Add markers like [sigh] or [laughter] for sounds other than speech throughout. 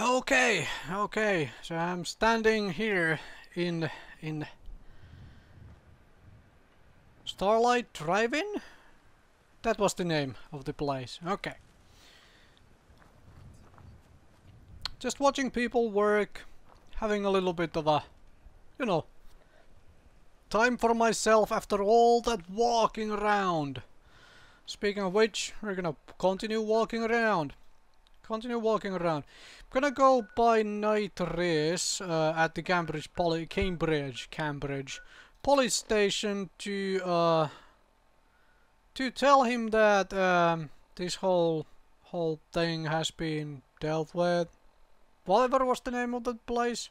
Okay, okay. So I'm standing here in in Starlight Drive-In. That was the name of the place. Okay. Just watching people work, having a little bit of a, you know, time for myself after all that walking around. Speaking of which, we're gonna continue walking around. Continue walking around. Gonna go by Knight Rhys uh, at the Cambridge Poly Cambridge Cambridge police station to uh, to tell him that um, this whole whole thing has been dealt with. Whatever was the name of that place?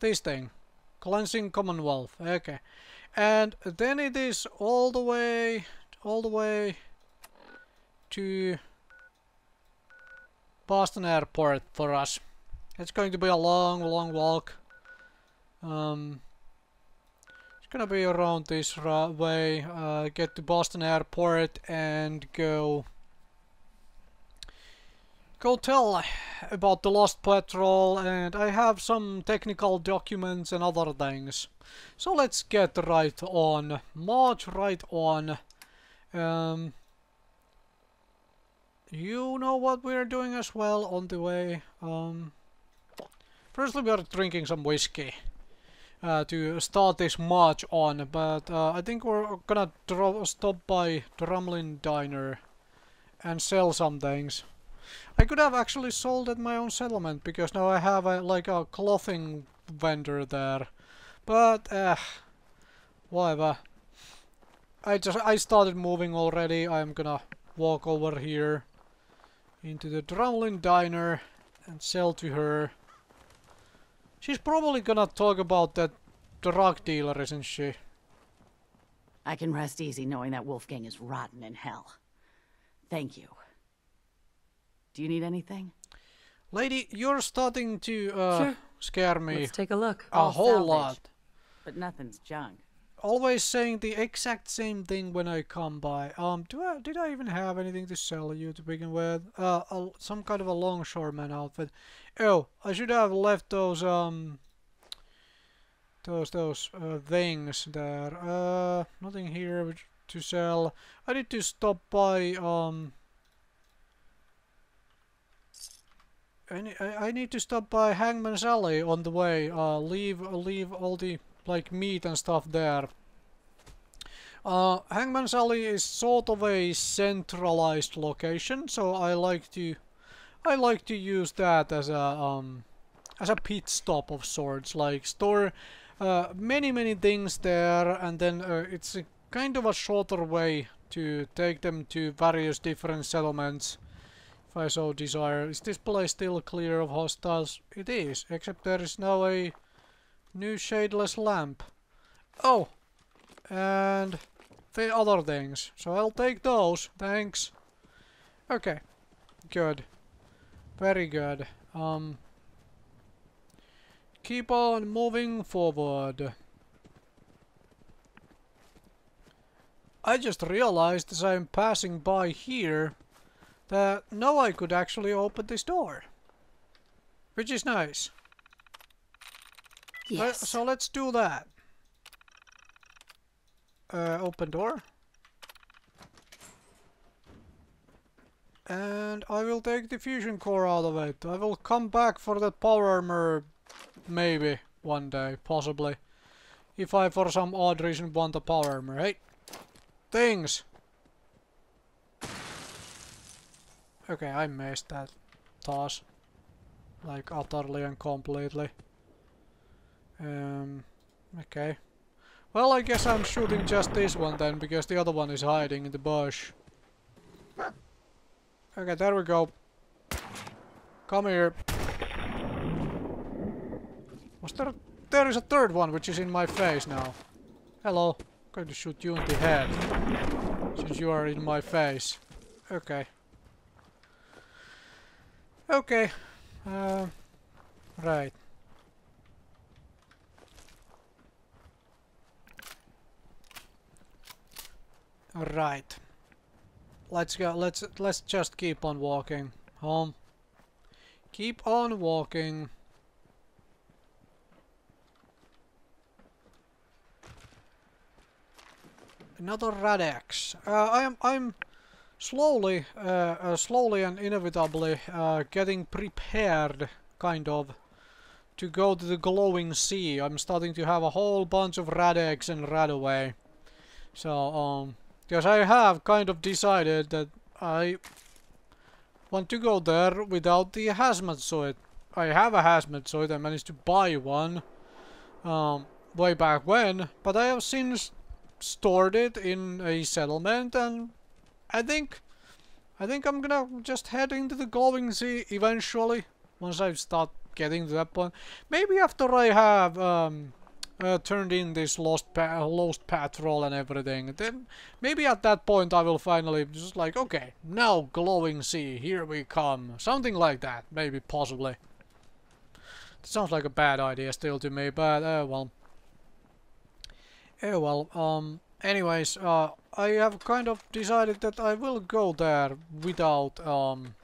This thing. Cleansing Commonwealth. Okay. And then it is all the way all the way to Boston Airport for us. It's going to be a long, long walk. Um, it's gonna be around this way. Uh, get to Boston Airport and go go tell about the Lost Patrol and I have some technical documents and other things. So let's get right on. March right on. Um, you know what we're doing as well on the way. Um, firstly, we are drinking some whiskey uh, to start this march on, but uh, I think we're gonna stop by Drumlin Diner and sell some things. I could have actually sold at my own settlement because now I have a, like a clothing vendor there, but uh, whatever. I just I started moving already. I'm gonna walk over here into the Drumlin Diner and sell to her. She's probably gonna talk about that drug dealer, isn't she? I can rest easy knowing that Wolfgang is rotten in hell. Thank you. Do you need anything? Lady, you're starting to uh, Sure. scare me Let's take a look. a All whole salvage. lot. But nothing's junk. Always saying the exact same thing when I come by. Um, do I did I even have anything to sell you to begin with? Uh, a, some kind of a longshoreman outfit. Oh, I should have left those um, those those uh, things there. Uh, nothing here to sell. I need to stop by um. I, I need to stop by Hangman's Alley on the way. Uh, leave leave all the like meat and stuff there. Uh, Hangman's Alley is sort of a centralized location, so I like to I like to use that as a um as a pit stop of sorts, like store uh, many many things there, and then uh, it's a kind of a shorter way to take them to various different settlements. If I so desire. Is this place still clear of hostiles? It is, except there is now a new shadeless lamp. Oh, and the other things. So I'll take those. Thanks. Okay. Good. Very good. Um. Keep on moving forward. I just realized as I'm passing by here that now I could actually open this door. Which is nice. Yes. so let's do that. Uh, open door. And I will take the fusion core out of it. I will come back for the power armor maybe one day, possibly. If I for some odd reason want a power armor, right? Things! Okay, I missed that toss. Like utterly and completely. Um, okay. Well, I guess I'm shooting just this one then, because the other one is hiding in the bush. Okay, there we go. Come here. Was there... There is a third one, which is in my face now. Hello. I'm going to shoot you in the head. Since you are in my face. Okay. Okay. Uh, right. Right. Let's go. Let's let's just keep on walking home. keep on walking. Another Rad-X. Uh, I'm I'm slowly, uh, uh, slowly and inevitably uh, getting prepared, kind of, to go to the glowing sea. I'm starting to have a whole bunch of Rad-X and Radaway. So, um, because I have kind of decided that I want to go there without the hazmat suit. I have a hazmat suit, I managed to buy one um, way back when, but I have since stored it in a settlement and I think I think I'm gonna just head into the glowing sea eventually once I start getting to that point. Maybe after I have um, uh, turned in this lost pa lost patrol and everything, then maybe at that point I will finally just like okay now glowing sea here we come something like that maybe possibly. It sounds like a bad idea still to me, but uh, well. Oh well, um, anyways, uh, I have kind of decided that I will go there without, um,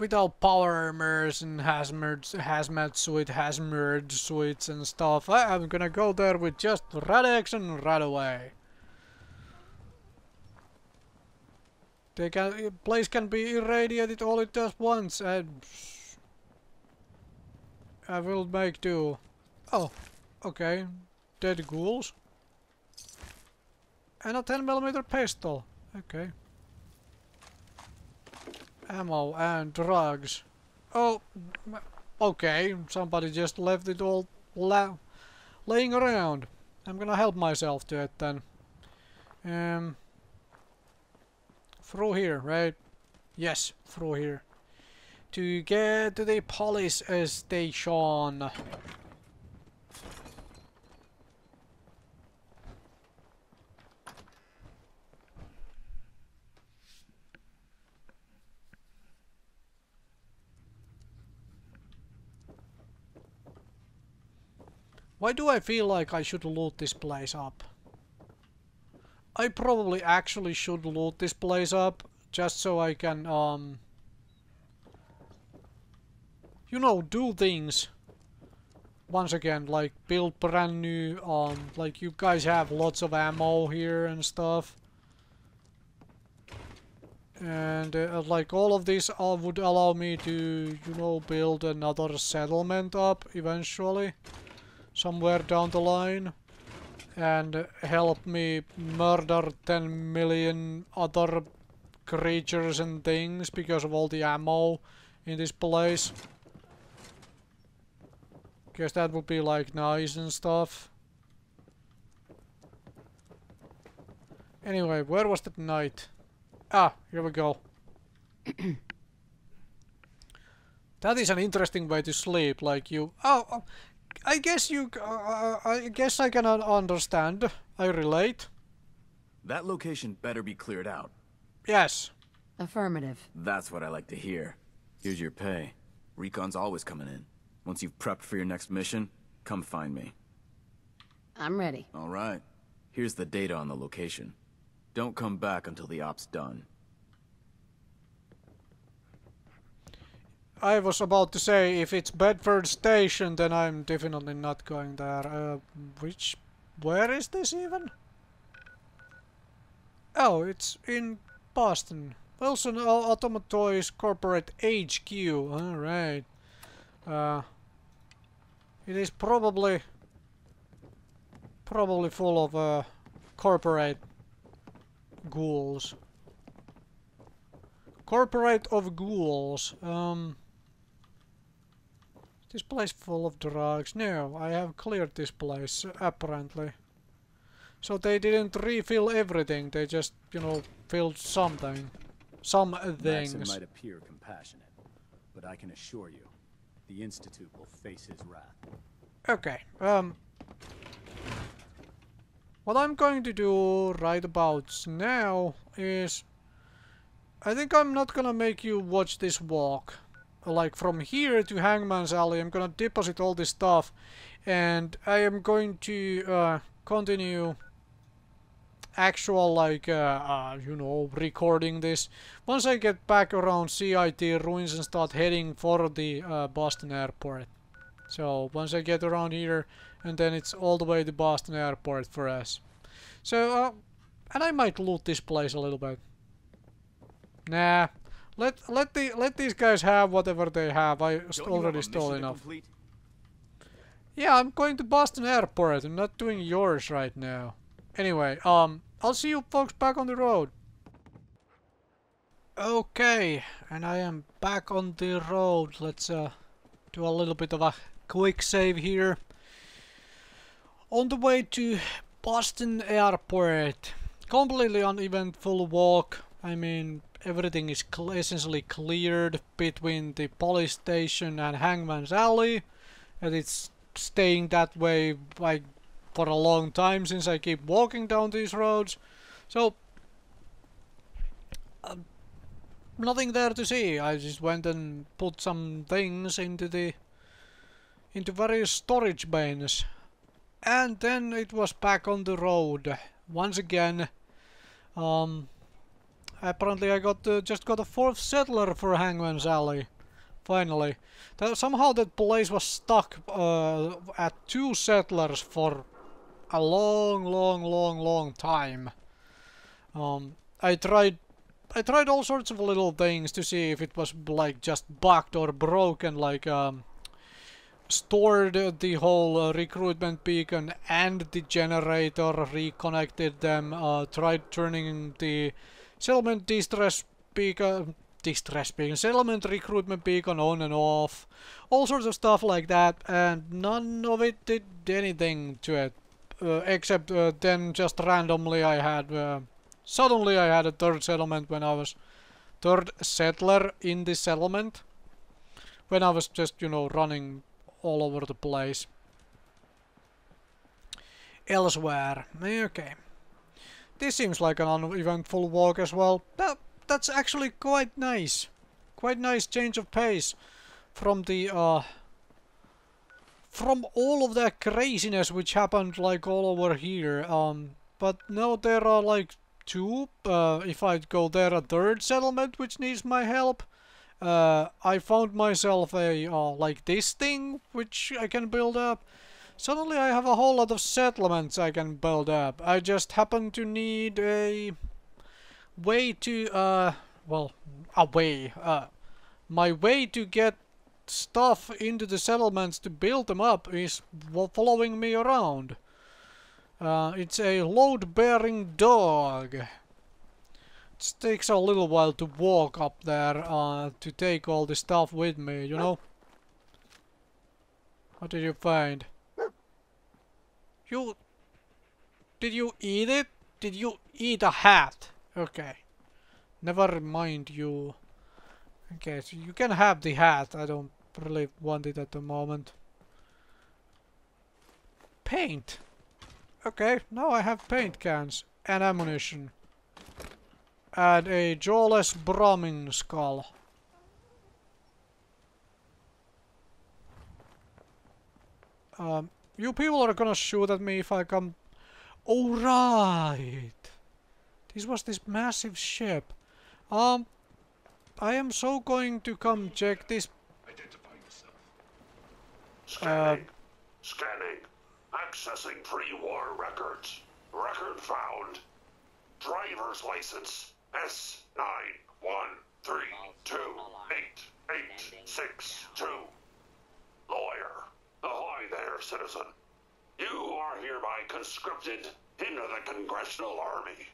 without power armors and hazmat, hazmat suit, hazmat suits and stuff. I am gonna go there with just Rad-X and Radaway. They can, place can be irradiated all it does once and I will make do. Oh, Okay, dead ghouls. And a 10mm pistol. Okay. Ammo and drugs. Oh, okay. Somebody just left it all la laying around. I'm gonna help myself to it then. Um, through here, right? Yes, through here. To get to the police station. Why do I feel like I should loot this place up? I probably actually should loot this place up, just so I can, um... You know, do things. Once again, like, build brand new, um, like, you guys have lots of ammo here and stuff. And, uh, like, all of this uh, would allow me to, you know, build another settlement up, eventually somewhere down the line and help me murder 10 million other creatures and things because of all the ammo in this place. Guess that would be like nice and stuff. Anyway, where was that knight? Ah, here we go. [coughs] that is an interesting way to sleep, like you... Oh, oh I guess you... Uh, I guess I can understand. I relate. That location better be cleared out. Yes. Affirmative. That's what I like to hear. Here's your pay. Recon's always coming in. Once you've prepped for your next mission, come find me. I'm ready. All right. Here's the data on the location. Don't come back until the op's done. I was about to say, if it's Bedford Station, then I'm definitely not going there. Uh, which... Where is this even? Oh, it's in Boston. Wilson Atomatoys Corporate HQ. Alright. Uh, it is probably... Probably full of uh, corporate ghouls. Corporate of ghouls. Um... This place full of drugs. No, I have cleared this place, apparently. So they didn't refill everything, they just, you know, filled something. Some things. Maxson might appear compassionate, but I can assure you, the Institute will face his wrath. Okay, um... What I'm going to do right about now is... I think I'm not gonna make you watch this walk like from here to Hangman's Alley, I'm gonna deposit all this stuff and I am going to uh, continue actual like uh, uh, you know recording this once I get back around CIT ruins and start heading for the uh, Boston airport. So once I get around here and then it's all the way to Boston airport for us. So uh, and I might loot this place a little bit. Nah, let let the let these guys have whatever they have. I st Don't you have already stole enough. complete? Yeah, I'm going to Boston Airport. I'm not doing yours right now. Anyway, um, I'll see you folks back on the road. Okay, and I am back on the road. Let's uh, do a little bit of a quick save here. On the way to Boston Airport. Completely uneventful walk. I mean, everything is cl essentially cleared between the police station and Hangman's Alley. And it's staying that way like for a long time since I keep walking down these roads. So um, nothing there to see. I just went and put some things into the into various storage bins. And then it was back on the road once again. Um apparently I got uh, just got a fourth settler for Hangman's Alley. Finally. That, somehow that place was stuck uh, at two settlers for a long, long, long, long time. Um, I tried, I tried all sorts of little things to see if it was like just bugged or broken, like um, stored the whole uh, recruitment beacon and the generator, reconnected them, uh, tried turning the settlement distress beacon, distress beacon, settlement recruitment beacon on and off, all sorts of stuff like that, and none of it did anything to it. Uh, except uh, then just randomly I had, uh, suddenly I had a third settlement when I was, third settler in the settlement, when I was just, you know, running all over the place. Elsewhere. Okay. This seems like an uneventful walk as well. That, that's actually quite nice. Quite nice change of pace from the uh from all of that craziness which happened like all over here. Um but now there are like two. Uh if I go there a third settlement which needs my help. Uh I found myself a uh like this thing which I can build up. Suddenly I have a whole lot of settlements I can build up. I just happen to need a way to, uh, well, a way, uh, my way to get stuff into the settlements to build them up is following me around. Uh, it's a load-bearing dog. It takes a little while to walk up there uh, to take all the stuff with me, you know? What did you find? You... Did you eat it? Did you eat a hat? Okay. Never mind you. Okay, so you can have the hat. I don't really want it at the moment. Paint. Okay, now I have paint cans and ammunition. And a jawless Brahmin skull. Um, you people are gonna shoot at me if I come... Oh, right! This was this massive ship. Um, I am so going to come check this. Scanning. Scanning. Accessing pre-war records. Record found. Driver's license. S nine one three two eight eight six two. Lawyer. Ahoy there, citizen. You are hereby conscripted into the Congressional Army.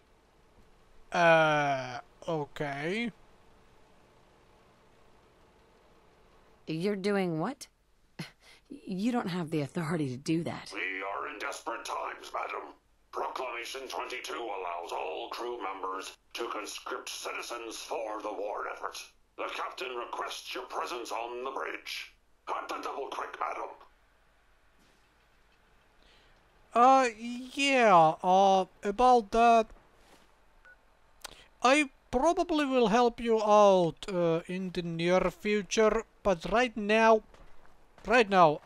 Uh, okay. You're doing what? You don't have the authority to do that. We are in desperate times, madam. Proclamation 22 allows all crew members to conscript citizens for the war effort. The captain requests your presence on the bridge. Cut the double quick, madam. Uh, yeah, uh, about that. I probably will help you out uh, in the near future, but right now, right now,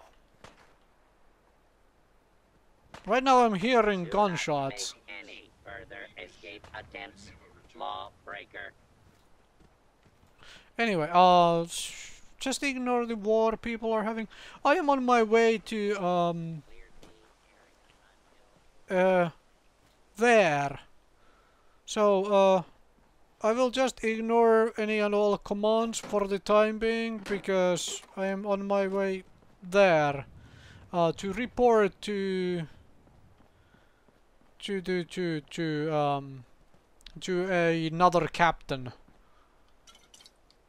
right now I'm hearing gunshots. Any further escape attempts. Lawbreaker. Anyway, uh, just ignore the war people are having. I am on my way to, um, uh, there. So, uh, I will just ignore any and all commands for the time being because I am on my way there uh, to report to to to to to um to another captain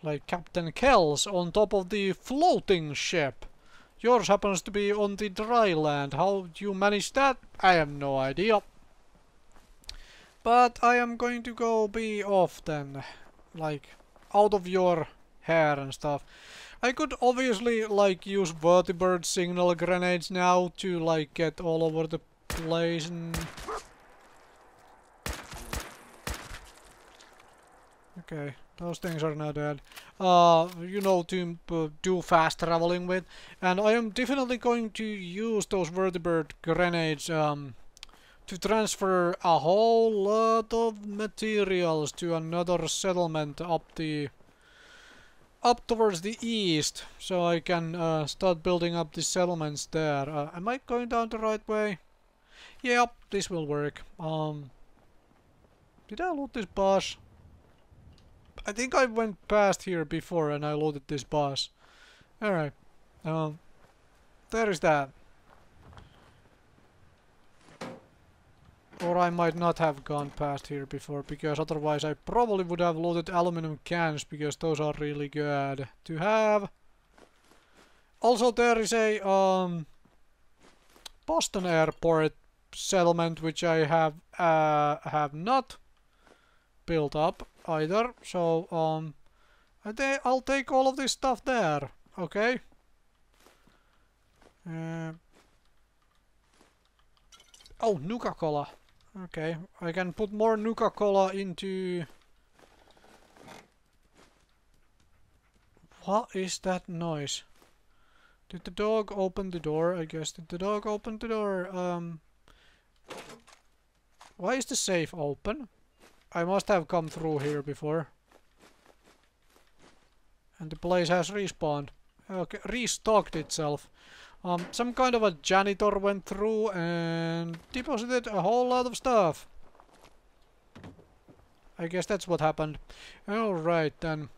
like Captain Kells on top of the floating ship. Yours happens to be on the dry land. How you manage that? I have no idea. But I am going to go be off then. Like, out of your hair and stuff. I could obviously, like, use vertibird signal grenades now to, like, get all over the place and... Okay, those things are not dead. Uh, you know, to uh, do fast traveling with. And I am definitely going to use those vertibird grenades, um, to transfer a whole lot of materials to another settlement up the up towards the east so I can uh, start building up the settlements there. Uh, am I going down the right way? Yep, this will work. Um, did I loot this boss? I think I went past here before and I loaded this boss. Alright. Um, there is that. Or I might not have gone past here before, because otherwise I probably would have loaded aluminum cans, because those are really good to have. Also there is a um, Boston Airport settlement, which I have uh, have not built up either, so um, I thi- I'll take all of this stuff there, okay? Uh, oh, Nuka-Cola. Okay, I can put more Nuka-Cola into... What is that noise? Did the dog open the door? I guess. Did the dog open the door? Um... Why is the safe open? I must have come through here before. And the place has respawned. Okay, restocked itself. Um, some kind of a janitor went through and deposited a whole lot of stuff. I guess that's what happened. Alright then.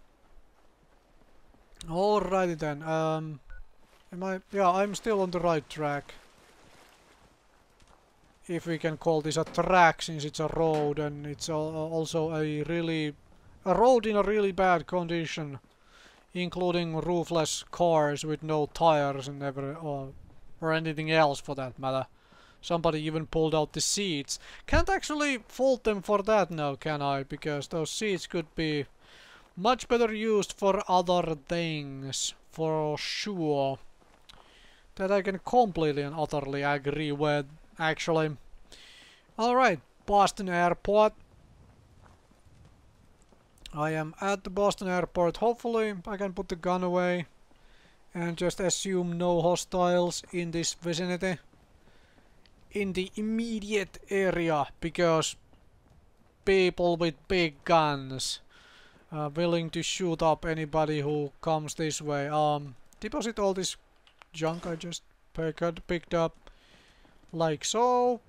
Alrighty then. Um, am I? Yeah, I'm still on the right track. If we can call this a track since it's a road and it's al also a really... a road in a really bad condition including roofless cars with no tires and ever or, or anything else for that matter. Somebody even pulled out the seats. Can't actually fault them for that now, can I? Because those seats could be much better used for other things, for sure. That I can completely and utterly agree with, actually. Alright, Boston Airport. I am at the Boston airport. Hopefully I can put the gun away and just assume no hostiles in this vicinity. In the immediate area because people with big guns are willing to shoot up anybody who comes this way. Um, deposit all this junk I just picked, picked up like so.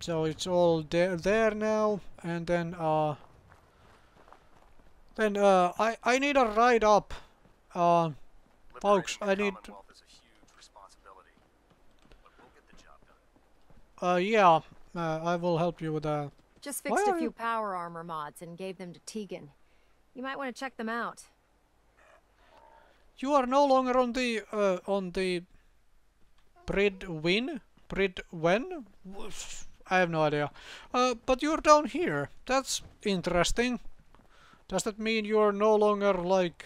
So it's all there, there now and then uh then uh, I I need a ride up. Uh, folks, I need. Uh, yeah, uh, I will help you with that. Just Why fixed a few power armor mods and gave them to Teagan. You might want to check them out. You are no longer on the uh, on the Bridwin? Bridwen? I have no idea. Uh, but you're down here. That's interesting. Does that mean you're no longer like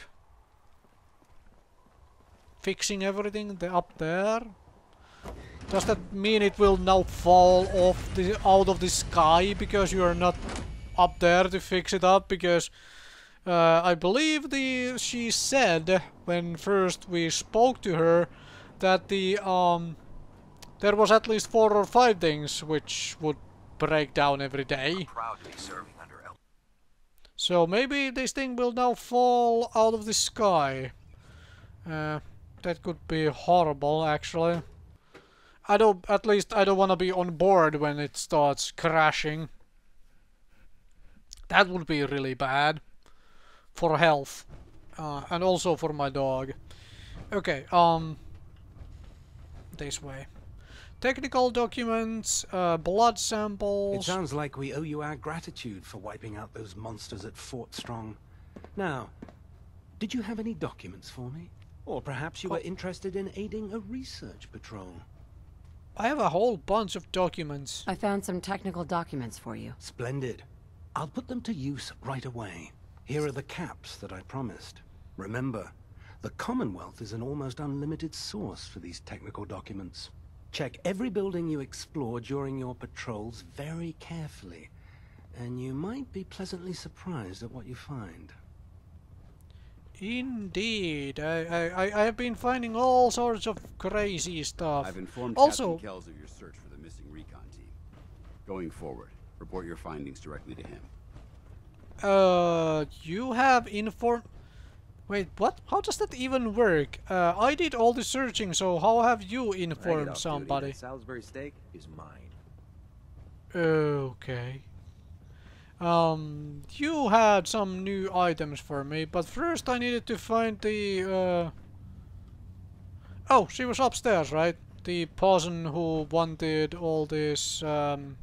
fixing everything up there? Does that mean it will now fall off the out of the sky because you are not up there to fix it up? Because uh, I believe the she said when first we spoke to her that the um there was at least four or five things which would break down every day. Proud to be serving under El So maybe this thing will now fall out of the sky. Uh, that could be horrible, actually. I don't, at least I don't want to be on board when it starts crashing. That would be really bad. For health. Uh, and also for my dog. Okay, um... This way. Technical documents, uh, blood samples... It sounds like we owe you our gratitude for wiping out those monsters at Fort Strong. Now, did you have any documents for me? Or perhaps you were interested in aiding a research patrol? I have a whole bunch of documents. I found some technical documents for you. Splendid. I'll put them to use right away. Here are the caps that I promised. Remember, the Commonwealth is an almost unlimited source for these technical documents. Check every building you explore during your patrols very carefully, and you might be pleasantly surprised at what you find. Indeed, I, I, I- I have been finding all sorts of crazy stuff. I've informed also, Captain Kells of your search for the missing recon team. Going forward, report your findings directly to him. uh, you have informed. Wait, what? How does that even work? Uh, I did all the searching, so how have you informed somebody? Salisbury steak is mine. Okay. Um, you had some new items for me, but first I needed to find the, uh... Oh, she was upstairs, right? The person who wanted all this, um...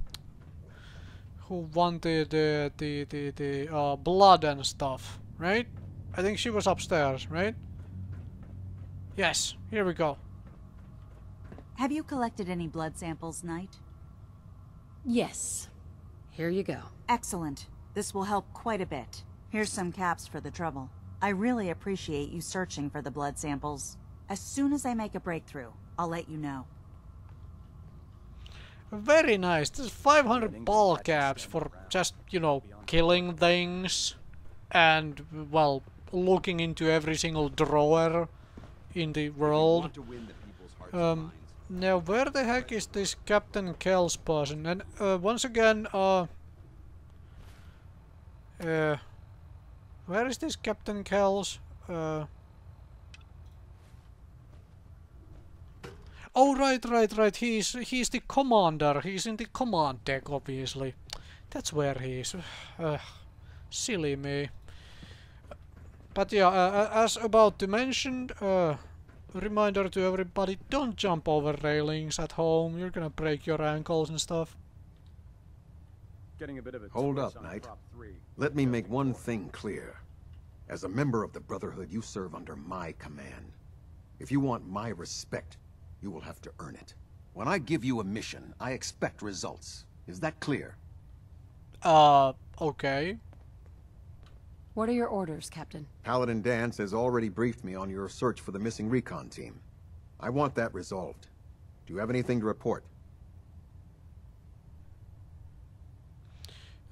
Who wanted uh, the, the, the, uh, blood and stuff, right? I think she was upstairs, right? Yes, here we go. Have you collected any blood samples, Knight? Yes. Here you go. Excellent. This will help quite a bit. Here's some caps for the trouble. I really appreciate you searching for the blood samples. As soon as I make a breakthrough, I'll let you know. Very nice. There's 500 ball caps for just, you know, killing things and, well, looking into every single drawer in the world. Um, now, where the heck is this Captain Kells person? And uh, once again, uh, uh, where is this Captain Kells? Uh, Oh right, right, right. He's he's the commander. He's in the command deck, obviously. That's where he is. Uh, silly me. But yeah, uh, as about to mention, uh, reminder to everybody: don't jump over railings at home. You're gonna break your ankles and stuff. Getting a bit of a Hold up, Knight. Let me make one thing clear. As a member of the Brotherhood, you serve under my command. If you want my respect, you will have to earn it. When I give you a mission, I expect results. Is that clear? Uh, okay. What are your orders, Captain? Paladin Danse has already briefed me on your search for the missing recon team. I want that resolved. Do you have anything to report?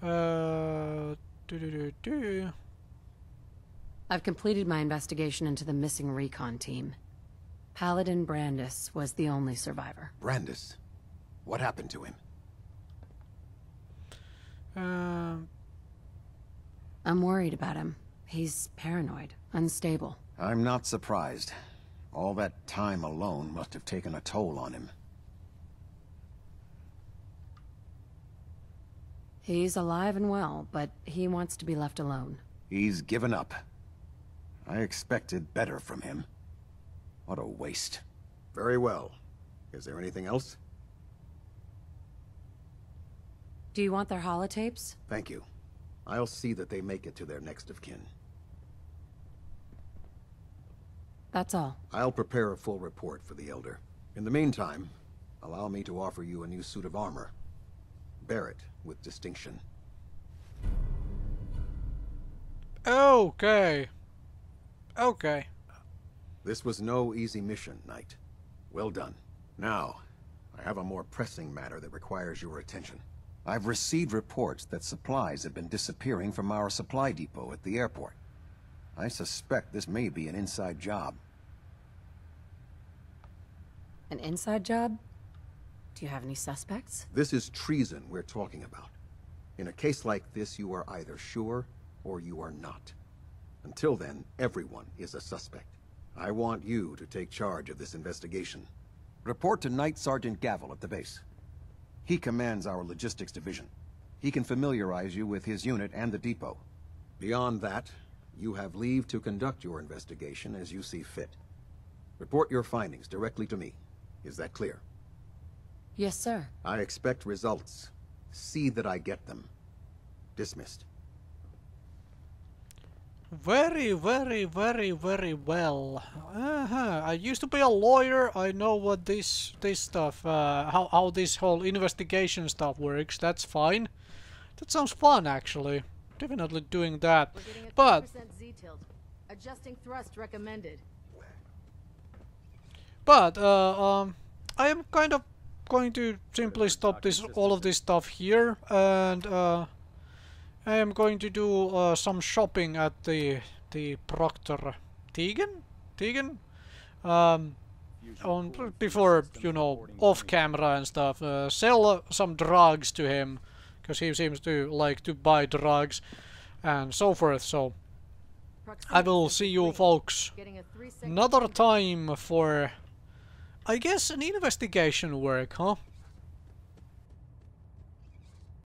Uh, do do do do. I've completed my investigation into the missing recon team. Paladin Brandis was the only survivor. Brandis. What happened to him? Uh, I'm worried about him. He's paranoid, unstable. I'm not surprised. All that time alone must have taken a toll on him. He's alive and well, but he wants to be left alone. He's given up. I expected better from him. What a waste. Very well. Is there anything else? Do you want their holotapes? Thank you. I'll see that they make it to their next of kin. That's all. I'll prepare a full report for the Elder. In the meantime, allow me to offer you a new suit of armor. Bear it with distinction. okay. Okay. This was no easy mission, Knight. Well done. Now, I have a more pressing matter that requires your attention. I've received reports that supplies have been disappearing from our supply depot at the airport. I suspect this may be an inside job. An inside job? Do you have any suspects? This is treason we're talking about. In a case like this, you are either sure or you are not. Until then, everyone is a suspect. I want you to take charge of this investigation. Report to Knight Sergeant Gavil at the base. He commands our logistics division. He can familiarize you with his unit and the depot. Beyond that, you have leave to conduct your investigation as you see fit. Report your findings directly to me. Is that clear? Yes, sir. I expect results. See that I get them. Dismissed. Very, very, very, very well. Uh-huh. I used to be a lawyer. I know what this this stuff, uh, how how this whole investigation stuff works. That's fine. That sounds fun, actually. Definitely doing that. But adjusting thrust recommended. but uh, um, I am kind of going to simply stop this all of this stuff here and. Uh, I am going to do uh, some shopping at the the Proctor Teagan Teagan um, on before you know off camera and stuff. Uh, sell uh, some drugs to him because he seems to like to buy drugs and so forth. So I will see you folks another time for I guess an investigation work, huh?